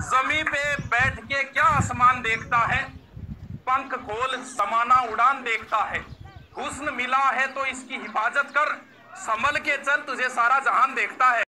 जमी पे बैठ के क्या आसमान देखता है? पंख खोल, समाना उड़ान देखता है। हुस्न मिला है तो इसकी हिफाजत कर, संभल के चल, तुझे सारा जहान देखता है।